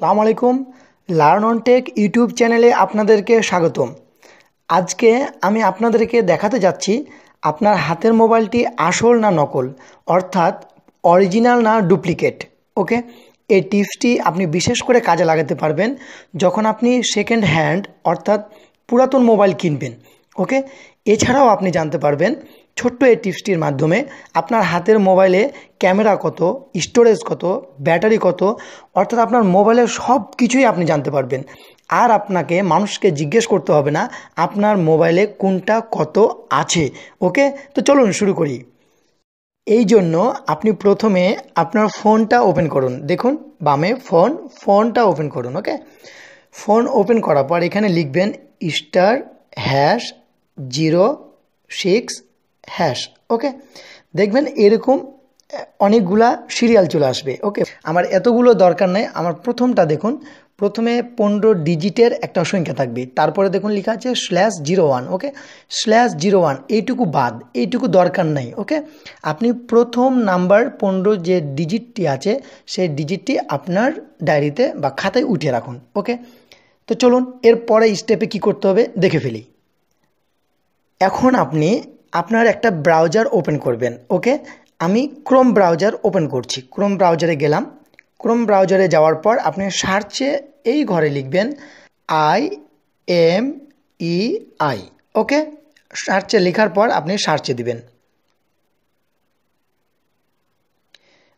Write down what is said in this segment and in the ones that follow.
সালাম আলাইকুম। Learn on take YouTube চ্যানেলে আপনাদেরকে স্বাগতম। আজকে আমি আপনাদেরকে দেখাতে যাচ্ছি আপনার হাতের মোবাইলটি আসল না নকল, অর্থাৎ অরিজিনাল না ডুপ্লিকেট, ওকে? এই টিপসটি আপনি বিশেষ করে কাজে লাগাতে পারবেন যখন আপনি সেকেন্ড হ্যান্ড অর্থাৎ পুরাতন মোবাইল কিনবেন, ওকে? এছাড়াও আপনি জানতে পারবেন ছোট্ট এই টিপসটির মাধ্যমে আপনার হাতের মোবাইলে ক্যামেরা কত, স্টোরেজ কত, ব্যাটারি কত, অর্থাৎ আপনার মোবাইলের সব কিছুই আপনি জানতে পারবেন। আর আপনাকে মানুষকে জিজ্ঞেস করতে হবে না, আপনার মোবাইলে কোনটা কত আছে। ওকে? তো চলুন শুরু করি। এই জন্য আপনি প্রথমে আপনার ফোনটা ওপেন করুন। দেখুন, বামে ফোন, ফোনটা ওপেন করুন, ওকে? ফোন ওপেন করার পর এখানে লিখবেন star hash zero six hash, okay? দেখবেন এরকম অনেকগুলা সিরিয়াল চলে আসবে, ওকে? আমার এতগুলো দরকার নেই, আমার প্রথমটা দেখুন, প্রথমে পনেরো ডিজিটের একটা সংখ্যা থাকবে, তারপরে দেখুন লেখা আছে slash zero one okay? Slash zero one এইটুকু বাদ, এইটুকু দরকার নেই, ওকে? আপনি প্রথম নাম্বার পনেরো যে ডিজিটটি আছে, সেই ডিজিটটি আপনার ডায়েরিতে বা খাতায় উঠিয়ে রাখুন, ওকে? তো চলুন এরপরে স্টেপে কি করতে হবে? দেখে ফেলি। এখন আপনি আপনার একটা ব্রাউজার ওপেন করবেন ওকে আমি ক্রোম ব্রাউজার ওপেন করছি। ক্রোম ব্রাউজারে গেলাম। ক্রোম ব্রাউজারে যাওয়ার পর আপনি সার্চে এই ঘরে লিখবেন I M E I okay সার্চে লেখার পর আপনি সার্চে দিবেন।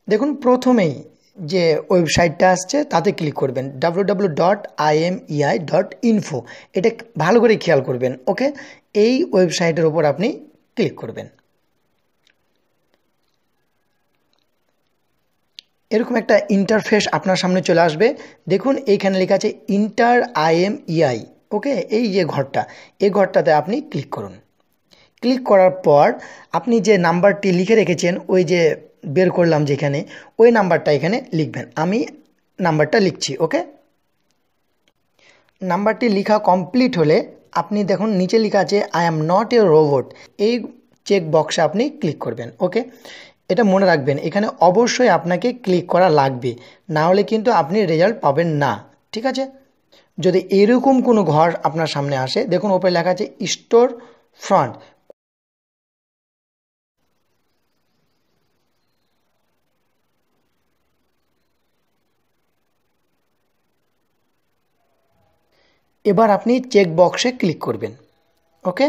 দেখুন, প্রথমেই যে ওয়েবসাইটটা আসছে, তাতে ক্লিক করবেন। W W dot I M IMEI dot info এটা ভালো করে খেয়াল করবেন ওকে এই ওয়েবসাইটের ওপর আপনি ক্লিক করবেন। এরকম একটা ইন্টারফেস আপনার সামনে চলে আসবে। দেখুন, এইখানে লেখা আছে ইন্টার আইএম ইআই ওকে এই যে ঘরটা, এই ঘরটাতে আপনি ক্লিক করুন। ক্লিক করার পর আপনি যে নাম্বারটি লিখে রেখেছেন, ওই যে বের করলাম যেখানে, ওই নাম্বারটা এখানে লিখবেন। আমি নাম্বারটা লিখছি ওকে নাম্বারটি লেখা কমপ্লিট হলে আপনি দেখুন, নিচে লেখা আছে I am not a robot এই চেক বক্সে আপনি ক্লিক করবেন ওকে এটা মনে রাখবেন, এখানে অবশ্যই আপনাকে ক্লিক করা লাগবে, না হলে কিন্তু আপনি রেজাল্ট পাবেন না, ঠিক আছে? যদি এরকম কোনো ঘর আপনার সামনে আসে, দেখুন, ওপরে লেখা আছে স্টোর ফ্রন্ট এবার আপনি চেক বক্সে ক্লিক করবেন ওকে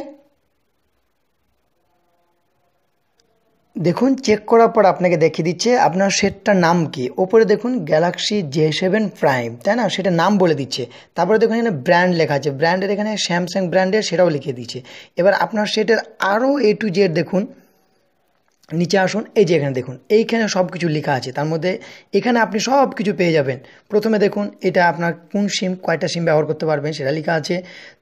দেখুন চেক করার পর আপনাকে দেখিয়ে দিচ্ছে আপনার সেটটার নাম কি? ওপরে দেখুন গ্যালাক্সি জে সেভেন প্রাইম তাই না? সেটা নাম বলে দিচ্ছে। তারপরে দেখুন, এখানে ব্র্যান্ড লেখা আছে। ব্র্যান্ডের এখানে স্যামসাং ব্র্যান্ডের সেটাও লিখে দিচ্ছে। এবার আপনার সেটের আরও এ টু জেড দেখুন। নিচে আসুন, এই যে এখানে দেখুন, এইখানে সব কিছু লেখা আছে। তার মধ্যে এখানে আপনি সব কিছু পেয়ে যাবেন। প্রথমে দেখুন, এটা আপনার কোন সিম কয়টা সিম ব্যবহার করতে পারবেন সেটা লেখা আছে।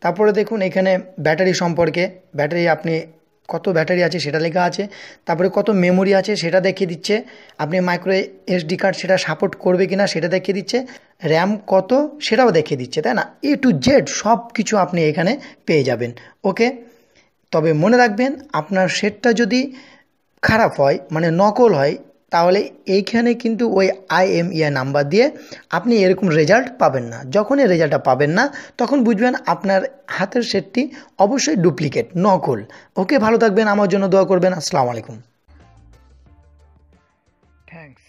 তারপরে দেখুন, এখানে ব্যাটারি সম্পর্কে, ব্যাটারি আপনি কত ব্যাটারি আছে সেটা লেখা আছে। তারপরে কত মেমোরি আছে সেটা দেখিয়ে দিচ্ছে। আপনি মাইক্রো এসডি কার্ড সেটা সাপোর্ট করবে কি না সেটা দেখিয়ে দিচ্ছে। র্যাম কত সেটাও দেখিয়ে দিচ্ছে, তাই না? এ টু জেড সব কিছু আপনি এখানে পেয়ে যাবেন। ওকে তবে মনে রাখবেন, আপনার সেটটা যদি খারাপ হয় মানে নকল হয়, তাহলে এইখানে কিন্তু ওই আইএমইআই নাম্বার দিয়ে আপনি এরকম রেজাল্ট পাবেন না। যখন এই রেজাল্টটা পাবেন না, তখন বুঝবেন আপনার হাতের সেটটি অবশ্যই ডুপ্লিকেট নকল। ওকে, ভালো থাকবেন, আমার জন্য দোয়া করবেন, আসসালামু আলাইকুম। Watching.